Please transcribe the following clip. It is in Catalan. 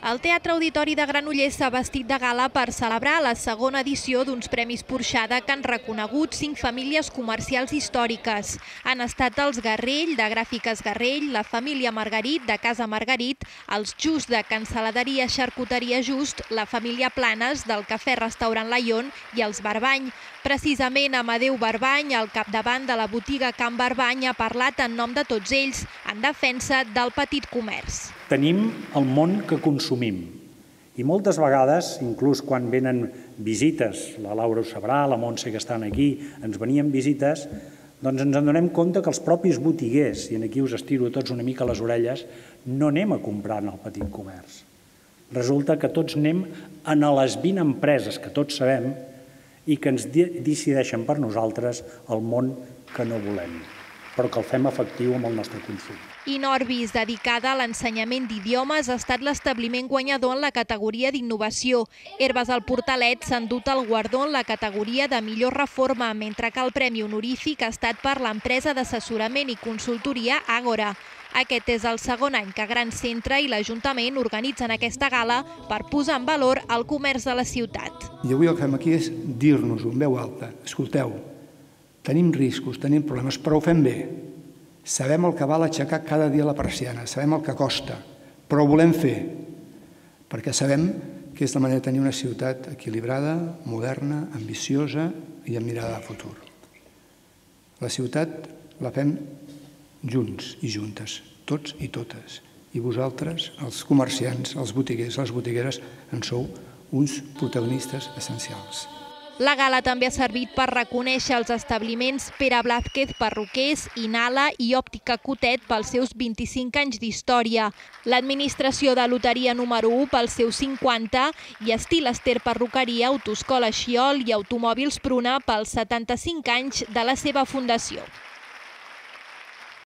El Teatre Auditori de Granollers s'ha vestit de gala per celebrar la segona edició d'uns Premis Porxada que han reconegut cinc famílies comercials històriques. Han estat els Garrell, de Gràfiques Garrell, la família Margarit, de Casa Margarit, els Just, de Canceladeria Xarcuteria Just, la família Planes, del Cafè Restaurant Laion i els Barbany. Precisament Amadeu Barbany, al capdavant de la botiga Can Barbany, ha parlat en nom de tots ells en defensa del petit comerç. Tenim el món que consumim i moltes vegades, inclús quan venen visites, la Laura ho sabrà, la Montse que estan aquí, ens venien visites, doncs ens en donem compte que els propis botiguers, i en aquí us estiro tots una mica les orelles, no anem a comprar en el petit comerç. Resulta que tots anem a les 20 empreses que tots sabem i que ens decideixen per nosaltres el món que no volem, però que el fem efectiu amb el nostre consum. Inorbis, dedicada a l'ensenyament d'idiomes, ha estat l'establiment guanyador en la categoria d'innovació. Herbes al Portalet s'ha endut el guardó en la categoria de millor reforma, mentre que el premi honorífic ha estat per l'empresa d'assessorament i consultoria Àgora. Aquest és el segon any que Gran Centre i l'Ajuntament organitzen aquesta gala per posar en valor el comerç de la ciutat. I avui el que fem aquí és dir-nos en veu alta, escolteu, tenim riscos, tenim problemes, però ho fem bé. Sabem el que val aixecar cada dia la persiana, sabem el que costa, però ho volem fer, perquè sabem que és la manera de tenir una ciutat equilibrada, moderna, ambiciosa i amb mirada de futur. La ciutat la fem junts i juntes, tots i totes. I vosaltres, els comerciants, els botiguers, les botigueres, en sou uns protagonistes essencials. La gala també ha servit per reconèixer els establiments Pere Blázquez, Perruquers, Inala i Òptica Cotet pels seus 25 anys d'història, l'administració de loteria número 1 pels seus 50 i Estil Ester Perruqueria, Autoscola Xiol i Automòbils Pruna pels 75 anys de la seva fundació.